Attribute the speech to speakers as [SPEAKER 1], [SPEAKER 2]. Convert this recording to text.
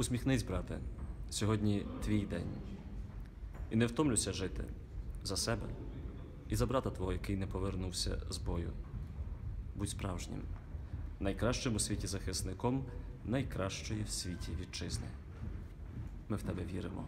[SPEAKER 1] Усміхнись, брате, сьогодні твій день. І не втомлюся жити за себе і за брата твого, який не повернувся з бою. Будь справжнім, найкращим у світі захисником найкращої в світі вітчизни. Ми в тебе віримо.